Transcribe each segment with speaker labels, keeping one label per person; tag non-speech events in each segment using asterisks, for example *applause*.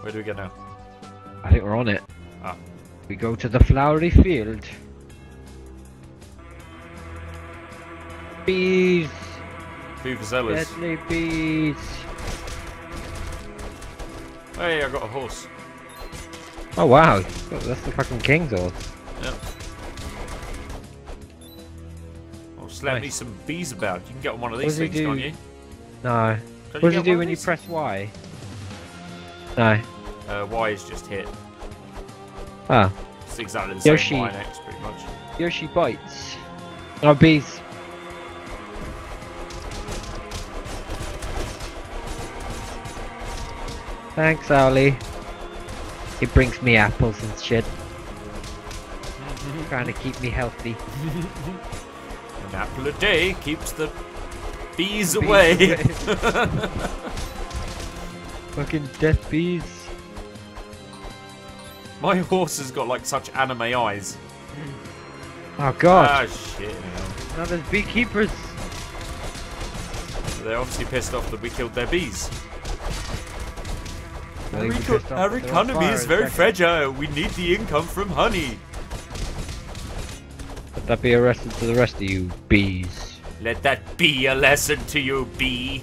Speaker 1: Where do we go now?
Speaker 2: I think we're on it.
Speaker 1: Ah.
Speaker 2: We go to the flowery field. Bees!
Speaker 1: Vuvuzelas.
Speaker 2: Deadly bees!
Speaker 1: Hey, I got a horse.
Speaker 2: Oh wow, that's the fucking king's horse.
Speaker 1: Yep. Oh, slap me
Speaker 2: Nice.
Speaker 1: some bees about. You can get one of these
Speaker 2: does
Speaker 1: things, can't you?
Speaker 2: No.
Speaker 1: Don't
Speaker 2: What does
Speaker 1: get
Speaker 2: it do when you press Y? No.
Speaker 1: Uh, y is just hit.
Speaker 2: Ah.
Speaker 1: It's exactly the same
Speaker 2: Yoshi.
Speaker 1: Y and X, pretty much.
Speaker 2: Yoshi bites. Oh, bees. Thanks, Owly. He brings me apples and shit. *laughs* Trying to keep me healthy.
Speaker 1: An apple a day keeps the bees
Speaker 2: Bees
Speaker 1: away. *laughs*
Speaker 2: Fucking death bees.
Speaker 1: My horse has got like such anime eyes.
Speaker 2: Oh god.
Speaker 1: Ah, shit.
Speaker 2: now there's beekeepers.
Speaker 1: They're obviously pissed off that we killed their bees. Our, eco- our
Speaker 2: that they're on
Speaker 1: economy is very fragile. We need the income from honey.
Speaker 2: Let that be a lesson to the rest of you bees.
Speaker 1: Let that be a lesson to you, bee.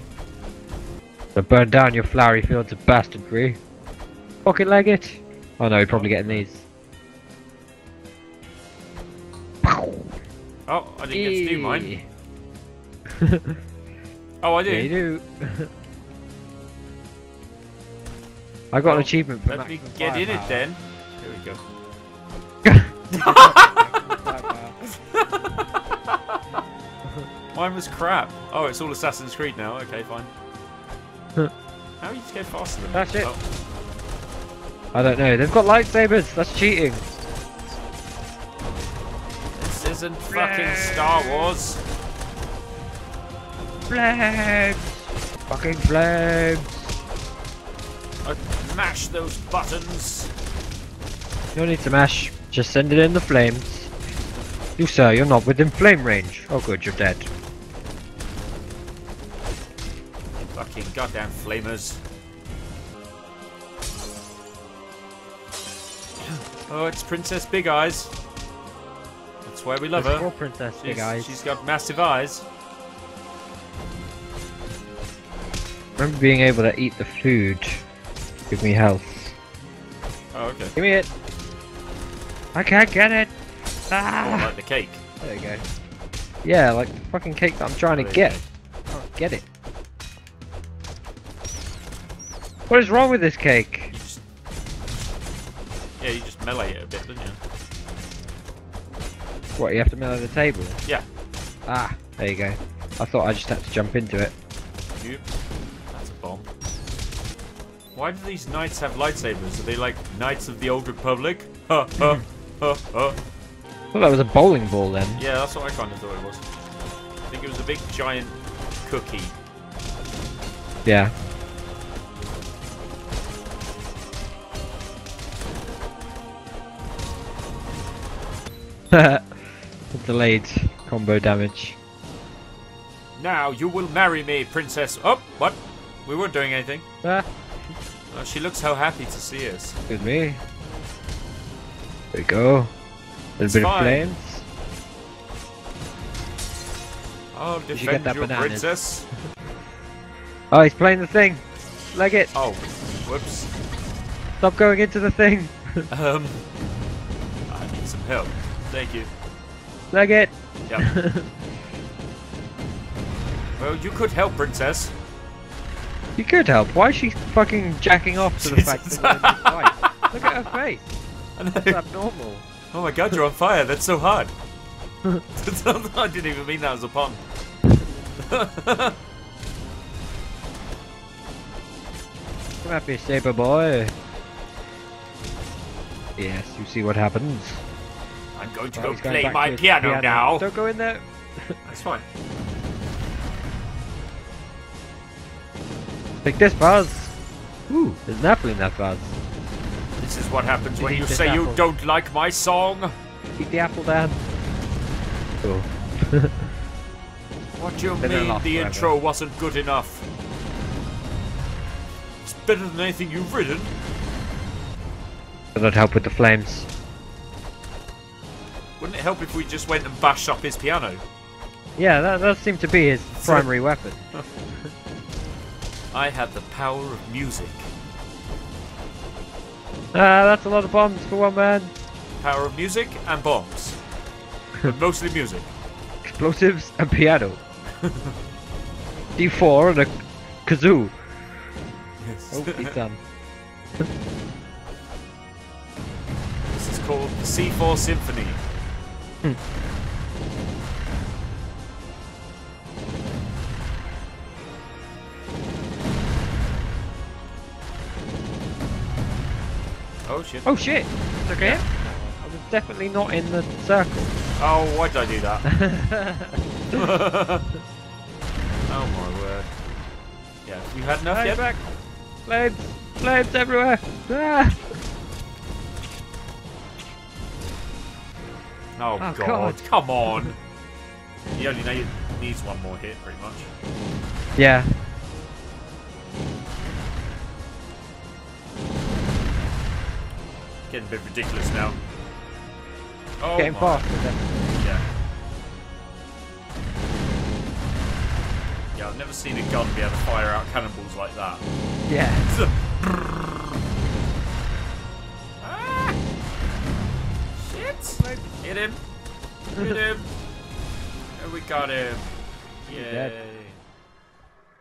Speaker 2: So burn down your flowery fields of bastardry. Pocket leg it. Oh no, you're probably getting these.
Speaker 1: Oh, I didn't get to do mine. *laughs* Oh, I do.
Speaker 2: Yeah, you do. *laughs* I got an achievement for
Speaker 1: Let me get in it then. Here we go. *laughs* Mine was crap. Oh, it's all Assassin's Creed now. Okay, fine. How are you to go faster than me?
Speaker 2: That's it.
Speaker 1: Oh,
Speaker 2: I don't know. They've got lightsabers. That's cheating.
Speaker 1: this isn't fucking Star Wars.
Speaker 2: Flames. Fucking flames.
Speaker 1: I mash those buttons.
Speaker 2: No need to mash. Just send it in the flames. You sir, you're not within flame range. Oh good, you're dead.
Speaker 1: Fucking goddamn flamers. *gasps* Oh, it's Princess Big Eyes. That's why we love
Speaker 2: There's
Speaker 1: her.
Speaker 2: princess big eyes.
Speaker 1: she's got massive eyes.
Speaker 2: Remember being able to eat the food. Give me health.
Speaker 1: Oh, okay.
Speaker 2: Give me it. I can't get it.
Speaker 1: Oh,
Speaker 2: Ah.
Speaker 1: like the cake.
Speaker 2: There you go. Yeah, like the fucking cake that I'm trying to
Speaker 1: There you
Speaker 2: get.
Speaker 1: go.
Speaker 2: Can't get it. What is wrong with this cake?
Speaker 1: You just... Yeah, you just melee it a bit, didn't you?
Speaker 2: What, you have to mellow the table?
Speaker 1: Yeah.
Speaker 2: Ah, there you go. I thought I just had to jump into it.
Speaker 1: You. That's a bomb. Why do these knights have lightsabers? Are they like Knights of the Old Republic? Ha ha ha ha.
Speaker 2: Well, that was a bowling ball then.
Speaker 1: Yeah, that's what I kind of thought it was. I think it was a big giant cookie.
Speaker 2: Yeah. *laughs* Delayed combo damage.
Speaker 1: Now you will marry me, princess. Oh, what? We weren't doing anything.
Speaker 2: Ah,
Speaker 1: Oh, she looks so happy to see us.
Speaker 2: With me. There we go. A
Speaker 1: It's
Speaker 2: little bit
Speaker 1: fine.
Speaker 2: of flames.
Speaker 1: I'll
Speaker 2: You get
Speaker 1: defend
Speaker 2: that
Speaker 1: you,
Speaker 2: bananas.
Speaker 1: princess. *laughs*
Speaker 2: Oh, he's playing the thing. Leg it.
Speaker 1: Oh, whoops.
Speaker 2: Stop going into the thing. *laughs*
Speaker 1: Um, I need some help. Thank you.
Speaker 2: Leg it.
Speaker 1: Yep. *laughs* well, you could help, princess.
Speaker 2: You could help. Why is she fucking jacking off to the *laughs* fact that we're in? Look at her face. *laughs* It's abnormal.
Speaker 1: Oh my god, you're on fire. That's so hard. I didn't even mean that as a pun.
Speaker 2: Come happy, saber boy. Yes, you see what happens.
Speaker 1: I'm going to
Speaker 2: Right,
Speaker 1: go play my
Speaker 2: to his
Speaker 1: piano, now.
Speaker 2: Don't go in there. *laughs*
Speaker 1: That's fine.
Speaker 2: Take this, Buzz. Ooh, there's an apple in that Buzz.
Speaker 1: This is what happens when you
Speaker 2: this
Speaker 1: say you don't like my song.
Speaker 2: Eat the apple, Dan. Cool. *laughs*
Speaker 1: What do you
Speaker 2: Then
Speaker 1: mean the
Speaker 2: forever.
Speaker 1: intro wasn't good enough? It's better than anything you've written.
Speaker 2: that'd help with the flames.
Speaker 1: Wouldn't it help if we just went and bashed up his piano?
Speaker 2: Yeah, that does seem to be his *laughs* primary weapon.
Speaker 1: I have the power of music.
Speaker 2: Ah, that's a lot of bombs for one man.
Speaker 1: Power of music and bombs. but *laughs* mostly music.
Speaker 2: Explosives and piano. *laughs* D4 and a kazoo. Yes. Oh, he's done.
Speaker 1: This is called the C4 Symphony. Oh shit.
Speaker 2: Oh shit! It's okay. I was definitely not in the circle.
Speaker 1: Oh, why did I do that? *laughs* *laughs* oh my word. Yeah, you had enough yet?
Speaker 2: back! Flames! Flames everywhere! Ah!
Speaker 1: Oh,
Speaker 2: Oh,
Speaker 1: god.
Speaker 2: God.
Speaker 1: come on. He only need, needs one more hit, pretty much.
Speaker 2: Yeah.
Speaker 1: Getting a bit ridiculous now. Oh
Speaker 2: Getting
Speaker 1: my.
Speaker 2: faster. then.
Speaker 1: Yeah. Yeah, I've never seen a gun be able to fire out cannonballs like that.
Speaker 2: Yeah. *laughs*
Speaker 1: Hit him! Hit *laughs* him! And we got him! Yay!
Speaker 2: dead.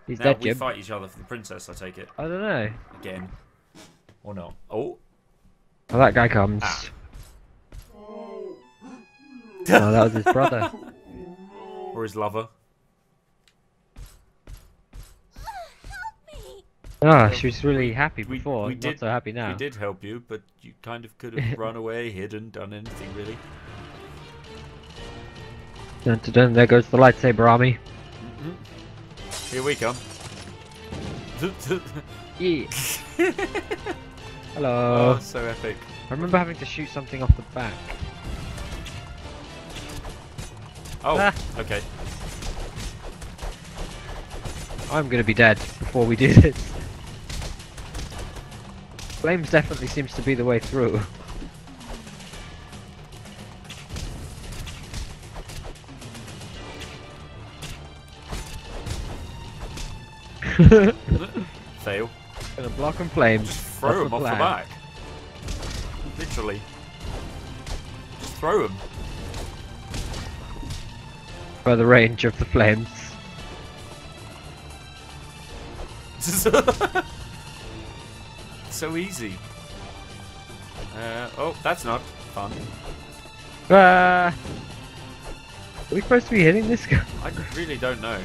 Speaker 2: He's
Speaker 1: now
Speaker 2: dead,
Speaker 1: we
Speaker 2: Jim.
Speaker 1: fight each other for the princess, I take it.
Speaker 2: I don't know.
Speaker 1: Again. Or not. Oh!
Speaker 2: Oh, that guy comes.
Speaker 1: Ah.
Speaker 2: Oh, that was his brother. *laughs*
Speaker 1: Or his lover.
Speaker 2: Ah, she was really happy
Speaker 1: We-
Speaker 2: before,
Speaker 1: we
Speaker 2: not
Speaker 1: did-
Speaker 2: so happy now.
Speaker 1: We did help you, but you kind of could *laughs* have run away, hidden, done anything really.
Speaker 2: Dun, dun, dun, there goes the lightsaber army.
Speaker 1: Here we come. *laughs*
Speaker 2: Yeah.
Speaker 1: oh,
Speaker 2: Hello.
Speaker 1: so epic.
Speaker 2: I remember having to shoot something off the back.
Speaker 1: Oh,
Speaker 2: Ah.
Speaker 1: okay.
Speaker 2: I'm gonna be dead before we do this. Flames definitely seems to be the way through. *laughs* *laughs*
Speaker 1: Fail.
Speaker 2: Gonna block and flames.
Speaker 1: Just throw him off the back. Literally. Just throw him.
Speaker 2: By the range of the flames. *laughs*
Speaker 1: so easy. Uh, oh, that's not fun.
Speaker 2: Ah! Are we supposed to be hitting this guy?
Speaker 1: I really don't know.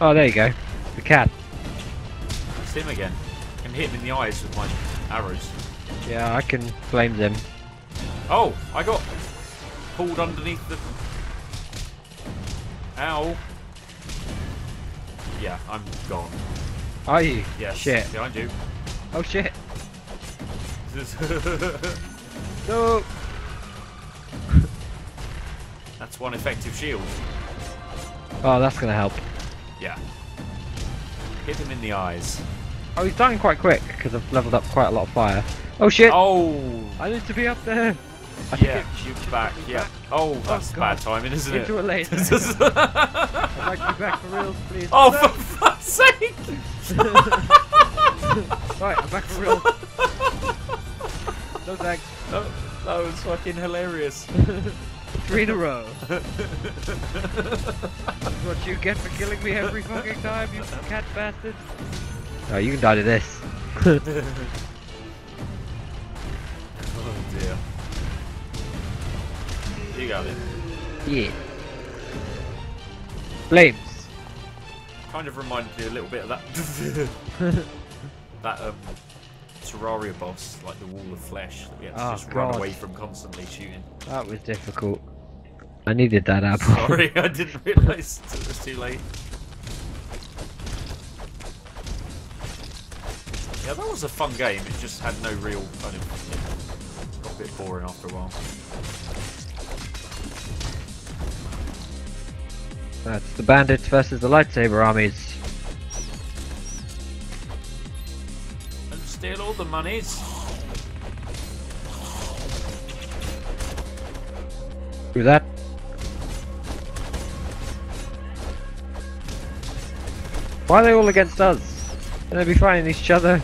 Speaker 2: Oh, there you go. The cat.
Speaker 1: It's him again. I can hit him in the eyes with my arrows.
Speaker 2: Yeah, I can flame them.
Speaker 1: Oh, I got pulled underneath the. Ow. Yeah, I'm gone.
Speaker 2: Are you?
Speaker 1: Yes.
Speaker 2: Shit.
Speaker 1: Behind you.
Speaker 2: Oh shit. *laughs* No!
Speaker 1: That's one effective shield.
Speaker 2: Oh, that's gonna help.
Speaker 1: Yeah. Hit him in the eyes.
Speaker 2: Oh, he's dying quite quick because I've leveled up quite a lot of fire. Oh shit!
Speaker 1: Oh!
Speaker 2: I need to be up there. I
Speaker 1: Yeah, shoot back. Yeah.
Speaker 2: back
Speaker 1: Oh, oh that's
Speaker 2: God.
Speaker 1: bad timing, isn't it?
Speaker 2: Into a lane. *laughs* I'd like to be back for real, please.
Speaker 1: oh,
Speaker 2: No!
Speaker 1: for fuck's sake! *laughs*
Speaker 2: Right, I'm back for real. *laughs* No thanks.
Speaker 1: That, that was fucking hilarious.
Speaker 2: Three in a row. That's what you get for killing me every fucking time, you cat bastard. Oh, you can die to this. *laughs*
Speaker 1: Oh dear. You got it.
Speaker 2: Yeah. Flames.
Speaker 1: Kind of reminded me a little bit of that. *laughs* that um, Terraria boss, like the Wall of Flesh, that we had to
Speaker 2: Oh,
Speaker 1: just run away from constantly shooting.
Speaker 2: That was difficult. I needed that *laughs* apple.
Speaker 1: Sorry, I didn't realise it was too late. Yeah, that was a fun game. It just had no real kind of. It got a bit boring after a while.
Speaker 2: That's the bandits versus the lightsaber armies.
Speaker 1: The monies.
Speaker 2: Do that. Why are they all against us? They'll be fighting each other?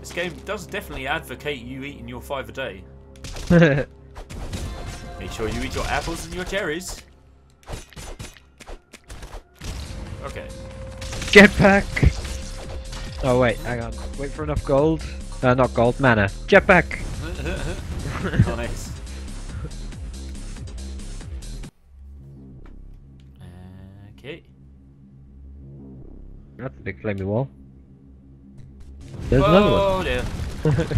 Speaker 1: This game does definitely advocate you eating your five a day. *laughs* Make sure you eat your apples and your cherries. Okay.
Speaker 2: Jetpack! Oh wait, hang on. Wait for enough gold. Uh, not gold, mana. Jetpack! *laughs*
Speaker 1: nice. Okay.
Speaker 2: That's a big flaming wall. There's another one.
Speaker 1: Oh dear. *laughs*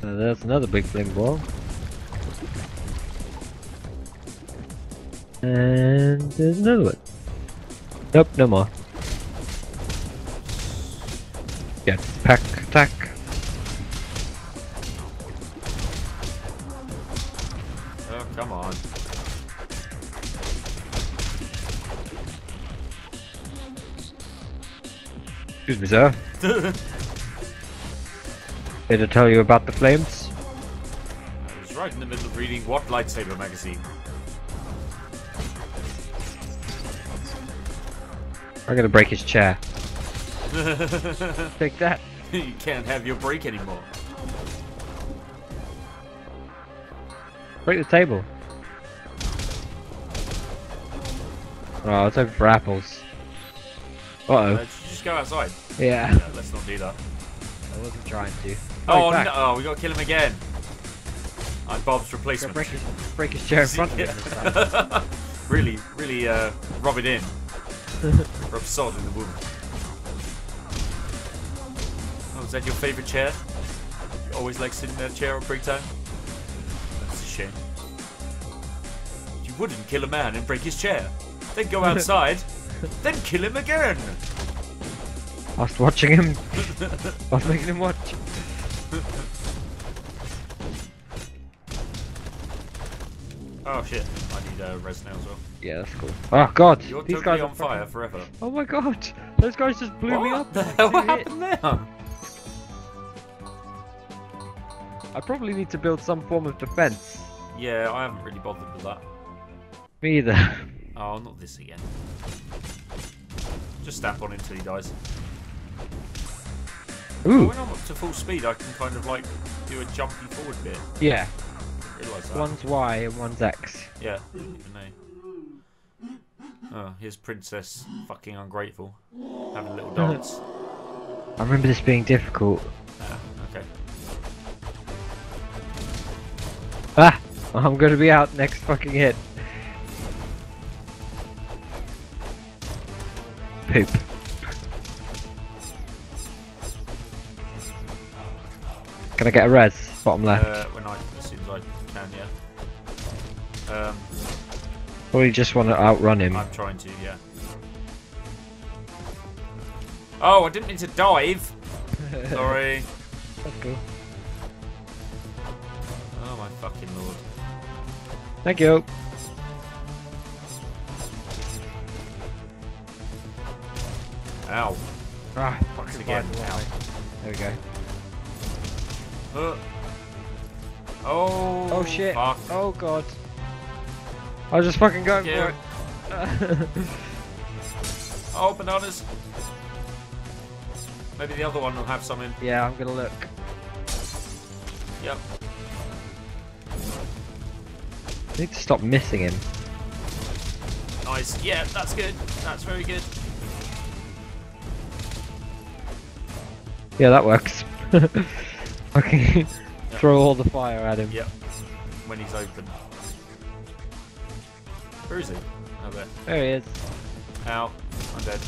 Speaker 2: Uh, there's another big flaming wall. And there's another one. Nope, no more. Yeah, Jetpack attack.
Speaker 1: Oh, come on.
Speaker 2: Excuse me, sir. *laughs* Did I tell you about the flames.
Speaker 1: I was right in the middle of reading What Lightsaber magazine.
Speaker 2: I'm gonna break his chair. *laughs* Take that.
Speaker 1: you can't have your break anymore.
Speaker 2: Break the table. Oh, it's open for apples. Uh
Speaker 1: Uh,
Speaker 2: oh.
Speaker 1: just go outside.
Speaker 2: Yeah.
Speaker 1: Yeah, let's not do that.
Speaker 2: I wasn't trying to.
Speaker 1: Oh,
Speaker 2: he's
Speaker 1: no! Oh, we gotta kill him again. I'm Bob's replacement.
Speaker 2: break his, break his chair in front of him. *laughs*
Speaker 1: really, really uh, rub it in. *laughs* rub salt in the wound. Oh, is that your favourite chair? You always like sitting in that chair on break time? That's a shame. You wouldn't kill a man and break his chair. Then go *laughs* outside, then kill him again.
Speaker 2: Whilst watching him. *laughs* Whilst making him watch.
Speaker 1: Oh shit, I need uh, res now as well.
Speaker 2: Yeah, that's cool. Oh god,
Speaker 1: You're
Speaker 2: these
Speaker 1: totally
Speaker 2: guys
Speaker 1: on
Speaker 2: are
Speaker 1: fire
Speaker 2: fucking-
Speaker 1: forever.
Speaker 2: Oh my god, those guys just blew me up.
Speaker 1: the hell
Speaker 2: hits.
Speaker 1: happened there?
Speaker 2: I probably need to build some form of defense.
Speaker 1: Yeah, I haven't really bothered with that.
Speaker 2: Me either. *laughs*
Speaker 1: Oh, not this again. Just stamp on him till he dies.
Speaker 2: Ooh,
Speaker 1: When I'm up to full speed, I can kind of like do a jumpy forward bit.
Speaker 2: yeah. One's Y and one's X.
Speaker 1: Yeah, even know. Oh, here's Princess fucking ungrateful. Having a little *laughs* dance.
Speaker 2: I remember this being difficult.
Speaker 1: Ah, okay.
Speaker 2: Ah! I'm gonna be out next fucking hit. Poop. Can I get a res? Bottom left.
Speaker 1: Uh, yeah. Um,
Speaker 2: Probably just want to outrun him.
Speaker 1: I'm trying to, yeah. Oh, I didn't mean to dive. *laughs* Sorry.
Speaker 2: That's cool.
Speaker 1: Oh my fucking lord.
Speaker 2: Thank you.
Speaker 1: Ow.
Speaker 2: Ah,
Speaker 1: Once again. Ow.
Speaker 2: There we go.
Speaker 1: Uh. Oh.
Speaker 2: Oh shit.
Speaker 1: Fuck.
Speaker 2: Oh god. I was just fucking going
Speaker 1: Yeah.
Speaker 2: for it. *laughs*
Speaker 1: Oh, bananas. Maybe the other one will have some in.
Speaker 2: yeah, I'm gonna look.
Speaker 1: Yep.
Speaker 2: I need to stop missing him.
Speaker 1: Nice. Yeah, that's good. That's very good.
Speaker 2: Yeah, that works. *laughs* fucking *laughs* throw all the fire at him.
Speaker 1: Yep. When he's open. Where is he? Oh, there.
Speaker 2: There he is.
Speaker 1: Ow. I'm dead.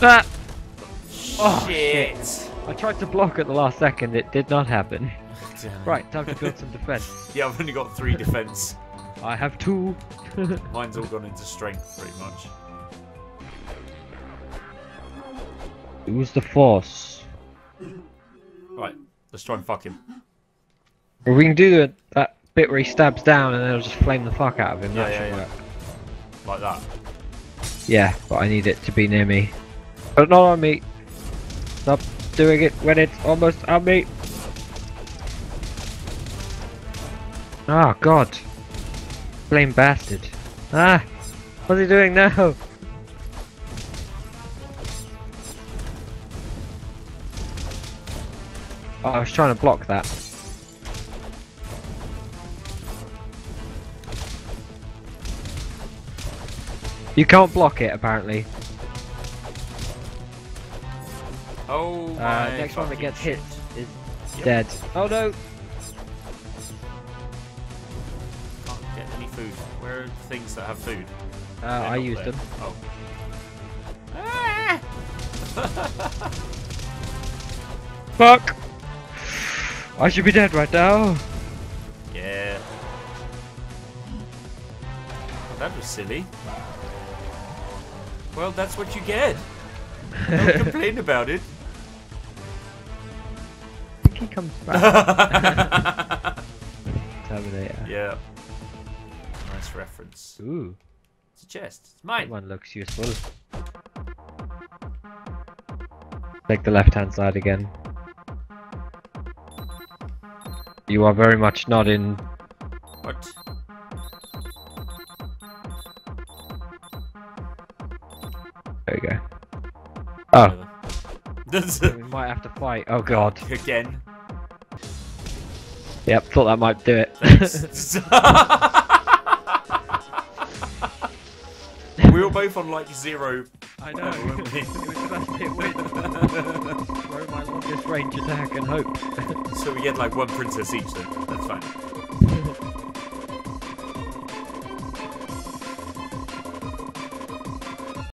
Speaker 2: Ah! Oh,
Speaker 1: shit.
Speaker 2: I tried to block at the last second, it did not happen. *laughs* Right, time to build some defense. *laughs*
Speaker 1: Yeah, I've only got three defense.
Speaker 2: I have two. *laughs*
Speaker 1: Mine's all gone into strength, pretty much.
Speaker 2: Use the force.
Speaker 1: Right. Let's try and fuck him.
Speaker 2: Well, we can do that bit where he stabs down and then it'll just flame the fuck out of him.
Speaker 1: Yeah,
Speaker 2: that
Speaker 1: yeah,
Speaker 2: should
Speaker 1: yeah.
Speaker 2: work.
Speaker 1: Like that.
Speaker 2: Yeah, but I need it to be near me. But not on me. Stop doing it when it's almost on me. Oh god. Flame bastard. Ah! What's he doing now? Oh, I was trying to block that. You can't block it, apparently.
Speaker 1: Oh
Speaker 2: Uh,
Speaker 1: my
Speaker 2: next one that gets hit is
Speaker 1: Yep.
Speaker 2: dead. Oh no!
Speaker 1: Can't get any food. Where are things that have food?
Speaker 2: Uh, I used
Speaker 1: there.
Speaker 2: them.
Speaker 1: Oh. *laughs*
Speaker 2: Fuck! I should be dead right now.
Speaker 1: Yeah. That was silly. Well, that's what you get. Don't *laughs* complain about it.
Speaker 2: I think he comes back. *laughs* Terminator.
Speaker 1: yeah. Nice reference.
Speaker 2: Ooh,
Speaker 1: It's a chest. It's
Speaker 2: that
Speaker 1: mine.
Speaker 2: one looks useful. Take the left hand side again. You are very much not in.
Speaker 1: What?
Speaker 2: We go. Oh, oh.
Speaker 1: Whatever.
Speaker 2: we might have to fight. Oh god.
Speaker 1: Again.
Speaker 2: Yep, thought that might do it. *laughs*
Speaker 1: We were both on like zero.
Speaker 2: I
Speaker 1: know. weren't *laughs*
Speaker 2: it was the best hit win. Throw my longest range attack and hope.
Speaker 1: So we get like one princess each then. That's fine.